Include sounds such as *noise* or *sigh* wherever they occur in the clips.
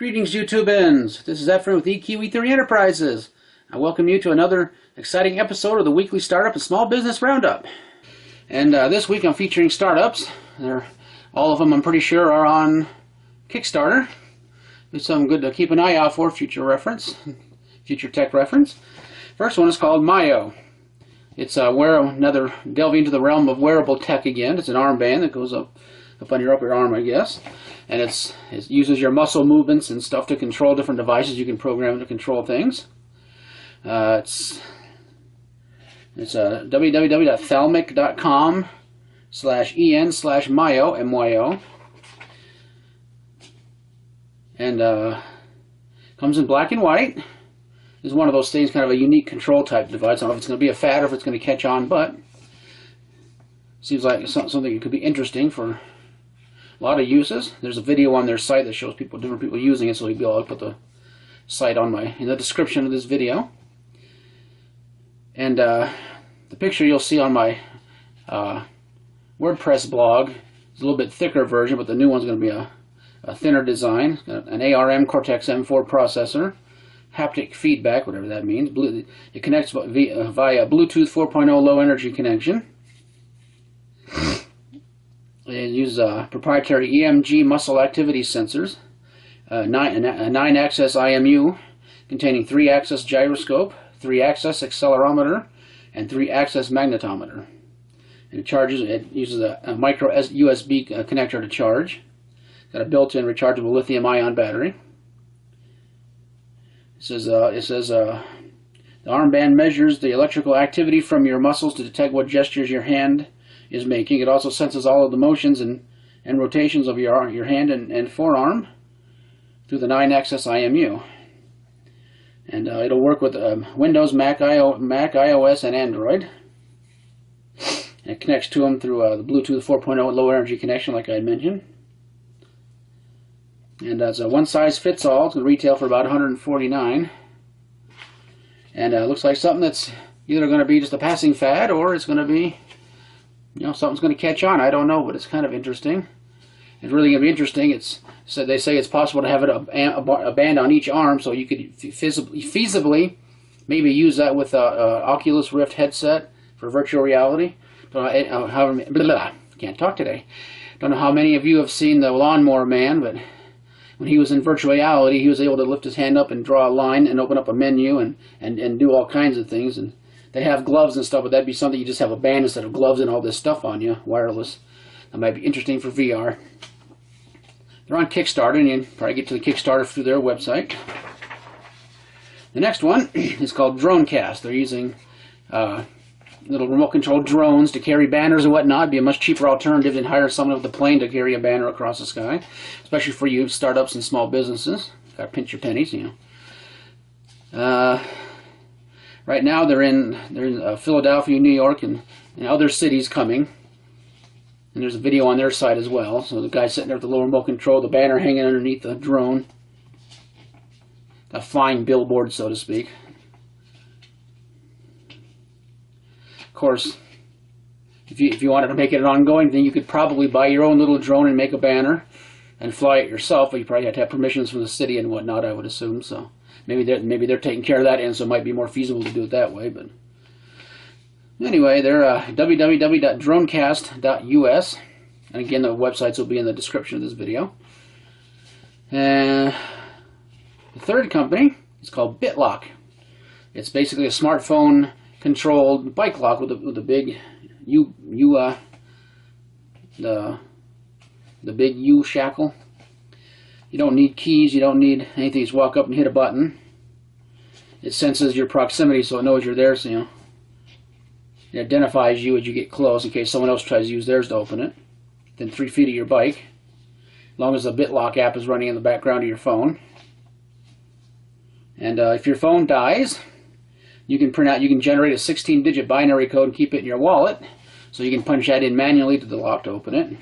Greetings, YouTubans. This is Efren with Ekiwi3 Enterprises. I welcome you to another exciting episode of the weekly Startup and Small Business Roundup. And uh, this week I'm featuring startups. They're, all of them, I'm pretty sure, are on Kickstarter. It's something good to keep an eye out for, future reference, *laughs* future tech reference. First one is called Myo. It's uh, wear another delving into the realm of wearable tech again. It's an armband that goes up up on your upper arm, I guess. And it's it uses your muscle movements and stuff to control different devices. You can program to control things. Uh, it's it's uh, www.thalmic.com slash en slash myo m-y-o and uh, comes in black and white is one of those things, kind of a unique control type device. I don't know if it's going to be a fad or if it's going to catch on, but seems like something that could be interesting for a lot of uses. There's a video on their site that shows people, different people using it, so you'll be able to put the site on my in the description of this video. And uh, the picture you'll see on my uh, WordPress blog is a little bit thicker version, but the new one's going to be a, a thinner design. An ARM Cortex M4 processor haptic feedback, whatever that means. It connects via Bluetooth 4.0 low energy connection. It uses uh, proprietary EMG muscle activity sensors, uh, nine, a 9 axis IMU containing 3 axis gyroscope, 3 axis accelerometer, and 3 axis magnetometer. And it charges, it uses a, a micro USB uh, connector to charge. Got a built in rechargeable lithium ion battery. It says, uh, it says uh, the armband measures the electrical activity from your muscles to detect what gestures your hand is making. It also senses all of the motions and, and rotations of your, your hand and, and forearm through the 9-axis IMU. And uh, it'll work with um, Windows, Mac, IO, Mac, iOS, and Android. And it connects to them through uh, the Bluetooth 4.0 low energy connection, like I mentioned. And that's a one size fits all. It's going to retail for about 149 And uh, looks like something that's either going to be just a passing fad or it's going to be, you know, something's going to catch on. I don't know, but it's kind of interesting. It's really going to be interesting. It's so they say it's possible to have it a, a, a band on each arm, so you could feasibly, feasibly maybe use that with a, a, Oculus Rift headset for virtual reality. Know uh, how, blah, blah, can't talk today. Don't know how many of you have seen the Lawnmower Man, but when he was in virtual reality, he was able to lift his hand up and draw a line and open up a menu and, and, and do all kinds of things. And they have gloves and stuff, but that'd be something you just have a band instead of gloves and all this stuff on you, wireless. That might be interesting for VR. They're on Kickstarter, and you can probably get to the Kickstarter through their website. The next one *clears throat* is called Dronecast. They're using uh, little remote control drones to carry banners and whatnot. It'd be a much cheaper alternative than hire someone with a plane to carry a banner across the sky, especially for you startups and small businesses. Got to pinch your pennies, you know. Uh, right now they're in they're in uh, Philadelphia, New York, and, and other cities coming. And there's a video on their site as well. So the guy sitting there with the low remote control, the banner hanging underneath the drone. A flying billboard, so to speak. Of course, if you, if you wanted to make it an ongoing thing, you could probably buy your own little drone and make a banner and fly it yourself, but you probably have to have permissions from the city and whatnot, I would assume. So maybe they're, maybe they're taking care of that, and so it might be more feasible to do it that way. But anyway, they're uh, www.dronecast.us. And again, the websites will be in the description of this video. And the third company is called BitLock. It's basically a smartphone controlled bike lock with a, with a big U U uh the the big U shackle. You don't need keys. You don't need anything. Just walk up and hit a button. It senses your proximity, so it knows you're there. So you know, it identifies you as you get close in case someone else tries to use theirs to open it. Then three feet of your bike, as long as the BitLock app is running in the background of your phone. And uh, if your phone dies, you can print out, you can generate a 16-digit binary code and keep it in your wallet. So you can punch that in manually to the lock to open it.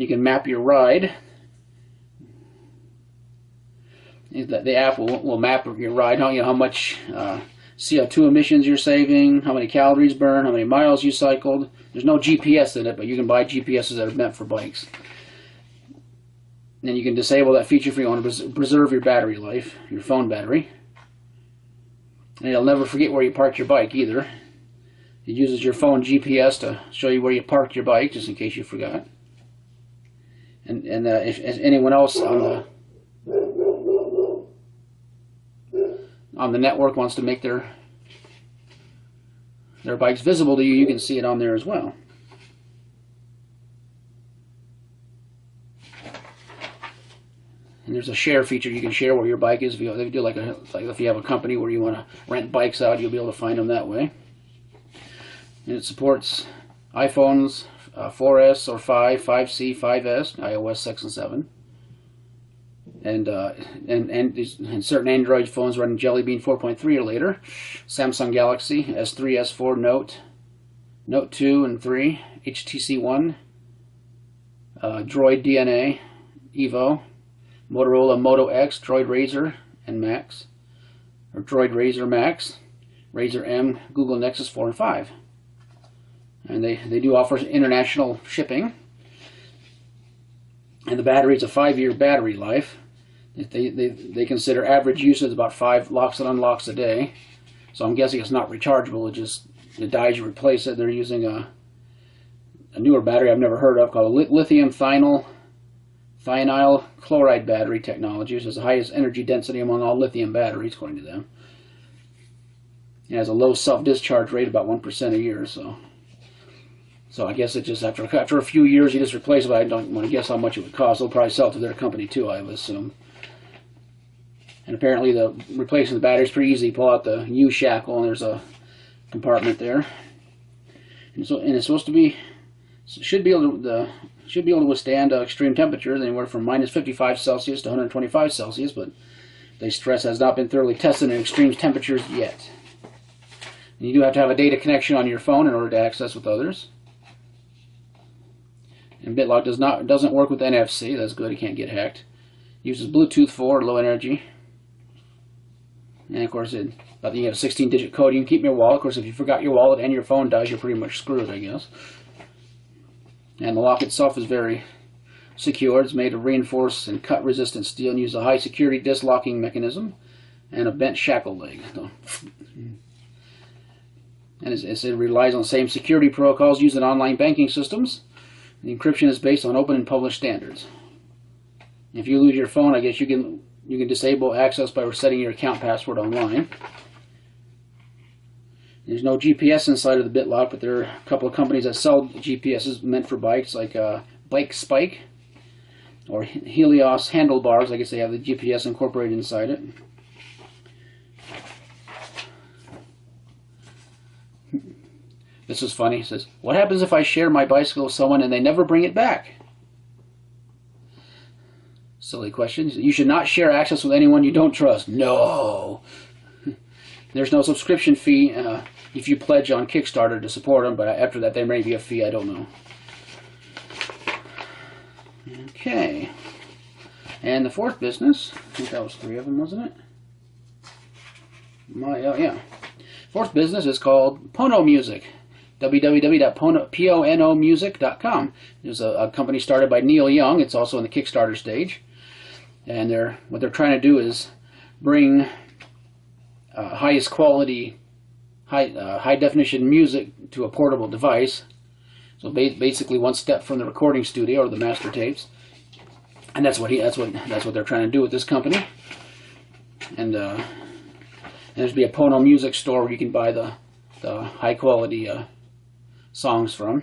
You can map your ride. The app will, will map your ride, you know, how much uh, CO2 emissions you're saving, how many calories burned, how many miles you cycled. There's no GPS in it, but you can buy GPSs that are meant for bikes. and you can disable that feature if you want to preserve your battery life, your phone battery. And it'll never forget where you parked your bike either. It uses your phone GPS to show you where you parked your bike, just in case you forgot. And and uh, if, if anyone else on the on the network wants to make their their bikes visible to you, you can see it on there as well. And there's a share feature you can share where your bike is. If you do like a like if you have a company where you want to rent bikes out, you'll be able to find them that way. And it supports iPhones uh, 4S or 5, 5C, 5S, iOS 6 and 7. And, uh, and, and, and certain Android phones running Jelly Bean 4.3 or later. Samsung Galaxy S3, S4, Note, Note 2 and 3, HTC One, uh, Droid DNA, Evo, Motorola Moto X, Droid Razr, and Max, or Droid Razr Max, Razr M, Google Nexus 4 and 5 and they, they do offer international shipping. And the battery is a five-year battery life. They, they, they consider average use is about five locks and unlocks a day. So I'm guessing it's not rechargeable. It just it dies, you replace it. They're using a, a newer battery I've never heard of called a lithium thionyl, thionyl chloride battery technology. It has the highest energy density among all lithium batteries, according to them. It has a low self-discharge rate, about 1% a year. So so I guess it just after after a few years you just replace it. I don't want to guess how much it would cost. They'll probably sell it to their company too, I would assume. And apparently the replacing the battery is pretty easy. You pull out the U shackle and there's a compartment there. And so and it's supposed to be should be able to the should be able to withstand uh, extreme temperatures anywhere from minus 55 Celsius to 125 Celsius, but they stress has not been thoroughly tested in extreme temperatures yet. And you do have to have a data connection on your phone in order to access with others. And BitLock does not doesn't work with NFC. That's good. It can't get hacked. Uses Bluetooth 4, low energy. And of course, it, but you have a 16-digit code. You can keep your wallet. Of course, if you forgot your wallet and your phone dies, you're pretty much screwed, I guess. And the lock itself is very secure. It's made of reinforced and cut-resistant steel and uses a high-security disc locking mechanism and a bent shackle leg. And it relies on the same security protocols used in online banking systems the encryption is based on open and published standards. If you lose your phone, I guess you can you can disable access by resetting your account password online. There's no GPS inside of the BitLock, but there are a couple of companies that sell GPSs meant for bikes, like uh, Bike Spike or Helios handlebars. I guess they have the GPS incorporated inside it. This is funny. He says, What happens if I share my bicycle with someone and they never bring it back? Silly question. You should not share access with anyone you don't trust. No. *laughs* There's no subscription fee uh, if you pledge on Kickstarter to support them, but after that there may be a fee. I don't know. Okay. And the fourth business, I think that was three of them, wasn't it? My, oh, yeah. Fourth business is called Pono Music www.ponomusic.com. There's a, a, company started by Neil Young. It's also in the Kickstarter stage, and they're what they're trying to do is bring uh, highest quality, high uh, high definition music to a portable device. So ba basically, one step from the recording studio or the master tapes, and that's what he that's what that's what they're trying to do with this company. And, uh, and there's be a Pono Music store where you can buy the the high quality uh, songs from.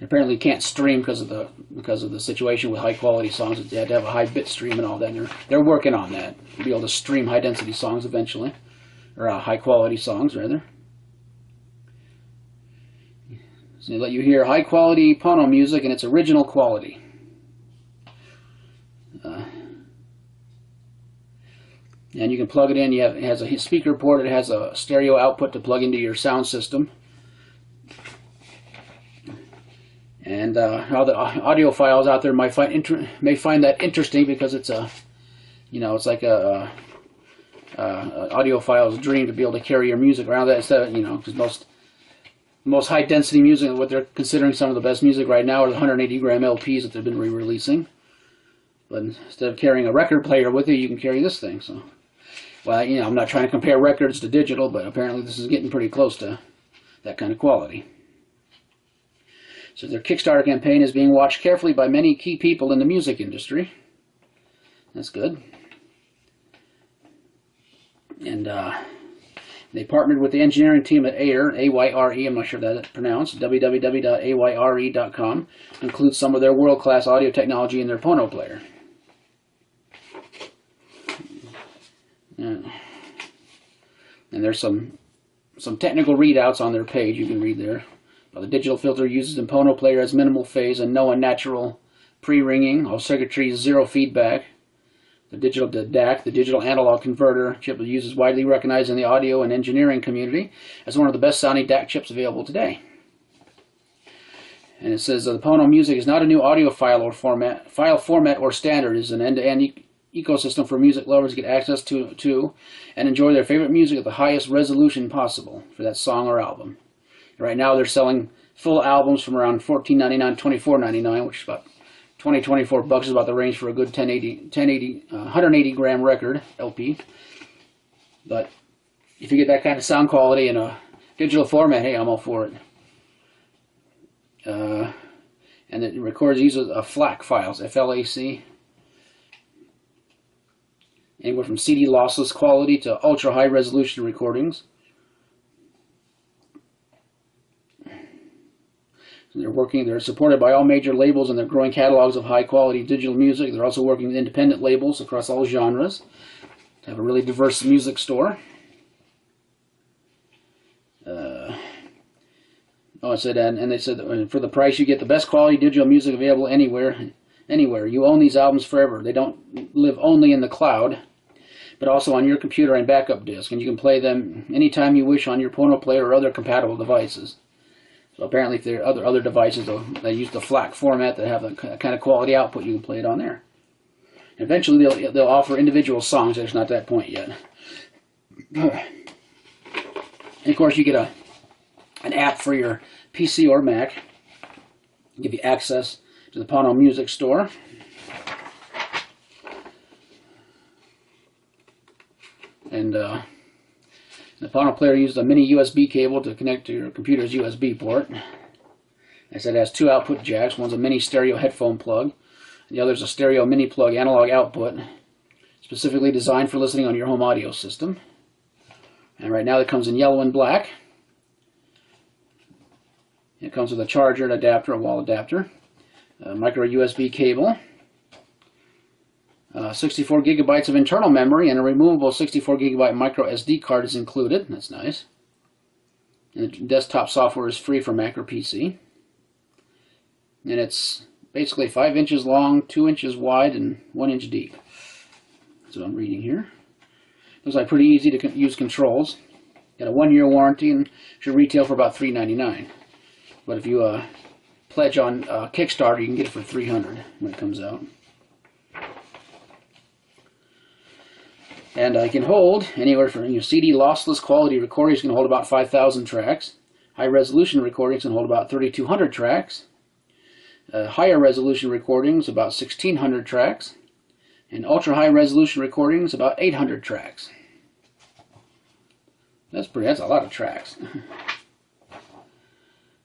apparently, you can't stream because of the because of the situation with high quality songs. They had to have a high bit stream and all that. And they're they're working on that. be able to stream high density songs eventually, or uh, high quality songs rather. So they let you hear high quality Pono music in its original quality. Uh, and you can plug it in. You have, it has a speaker port. It has a stereo output to plug into your sound system. And uh, how the audiophiles out there might find may find that interesting because it's a you know it's like a, a, a audiophile's dream to be able to carry your music around that instead of you know because most most high density music what they're considering some of the best music right now are the 180 gram LPs that they've been re-releasing But instead of carrying a record player with you, you can carry this thing. So, well, you know, I'm not trying to compare records to digital, but apparently this is getting pretty close to that kind of quality. So their Kickstarter campaign is being watched carefully by many key people in the music industry. That's good. And uh, they partnered with the engineering team at Ayre, A-Y-R-E, I'm not sure that that's pronounced, www.ayre.com, includes some of their world-class audio technology in their Pono player. And there's some some technical readouts on their page you can read there. The digital filter uses in Pono player as minimal phase and no unnatural pre-ringing. All circuitry is zero feedback. The digital DAC, the digital analog converter chip is widely recognized in the audio and engineering community as one of the best sounding DAC chips available today. And it says uh, the Pono Music is not a new audio file or format, file format or standard. It is an end-to-end -end e ecosystem for music lovers to get access to, to and enjoy their favorite music at the highest resolution possible for that song or album. Right now, they're selling full albums from around $14.99 $24.99, which is about 20, 24 bucks is about the range for a good 1080, 1080 uh, 180 gram record LP. But if you get that kind of sound quality in a digital format, hey, I'm all for it. Uh, and it records uses a FLAC files, F-L-A-C. Anywhere from CD lossless quality to ultra high resolution recordings. They're working, they're supported by all major labels and they're growing catalogs of high quality digital music. They're also working with independent labels across all genres. They have a really diverse music store. Uh, oh, I said, and, and they said that for the price you get the best quality digital music available anywhere. Anywhere. You own these albums forever. They don't live only in the cloud, but also on your computer and backup disk, and you can play them anytime you wish on your Pono player or other compatible devices. So apparently, if there are other other devices that use the FLAC format that have the kind of quality output, you can play it on there. Eventually, they'll they'll offer individual songs. There's not that point yet. *sighs* And of course, you get a an app for your PC or Mac. Give you access to the Pono Music Store. And uh, the Pono player uses a mini USB cable to connect to your computer's USB port. I said it has two output jacks. One's a mini stereo headphone plug. The other is a stereo mini plug analog output, specifically designed for listening on your home audio system. And right now it comes in yellow and black. It comes with a charger, an adapter, a wall adapter, a micro USB cable, uh, 64 gigabytes of internal memory and a removable 64 gigabyte micro SD card is included. That's nice. And the desktop software is free for Mac or PC. And it's basically 5 inches long, 2 inches wide, and 1 inch deep. That's what I'm reading here. Looks like pretty easy to use controls. Got a one year warranty and should retail for about $3.99. But if you uh, pledge on uh, Kickstarter, you can get it for 300 when it comes out. And I can hold anywhere from you know, CD lossless quality recordings can hold about 5,000 tracks. High resolution recordings can hold about 3,200 tracks. Uh, higher resolution recordings about 1,600 tracks. And ultra high resolution recordings about 800 tracks. That's pretty. That's a lot of tracks. *laughs*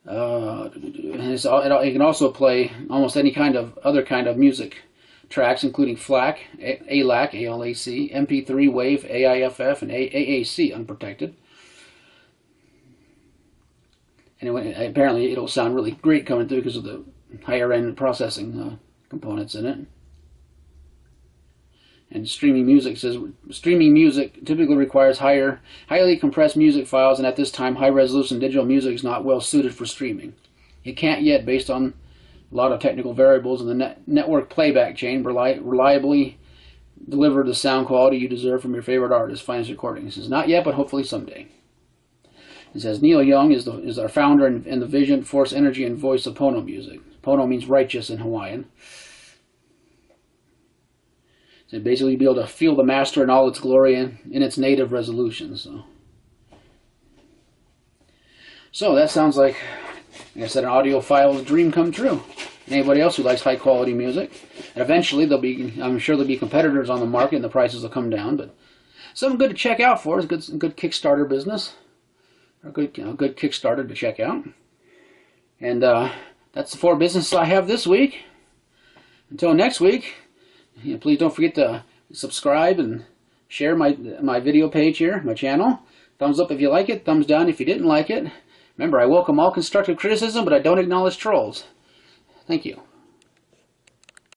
uh, it can also play almost any kind of other kind of music tracks including FLAC, ALAC, ALAC, MP3, WAVE, AIFF, and AAC unprotected. And it, apparently it'll sound really great coming through because of the higher end processing uh, components in it. And streaming music says streaming music typically requires higher, highly compressed music files, and at this time, high resolution digital music is not well suited for streaming. It can't yet, based on a lot of technical variables in the net network playback chain rely reliably deliver the sound quality you deserve from your favorite artist's finest recordings. It's not yet, but hopefully someday. It says Neil Young is the is our founder and, and the vision, force, energy, and voice of Pono music. Pono means righteous in Hawaiian. So basically, be able to feel the master in all its glory in, in its native resolution. So, so that sounds like I said, an audio audiophile's dream come true. anybody else who likes high quality music. And eventually, there'll be, I'm sure there'll be competitors on the market, and the prices will come down. But something good to check out for is good, good Kickstarter business, a good, you know, good Kickstarter to check out. And uh, that's the four businesses I have this week. Until next week, you know, please don't forget to subscribe and share my my video page here, my channel. Thumbs up if you like it, thumbs down if you didn't like it. Remember, I welcome all constructive criticism, but I don't acknowledge trolls. Thank you.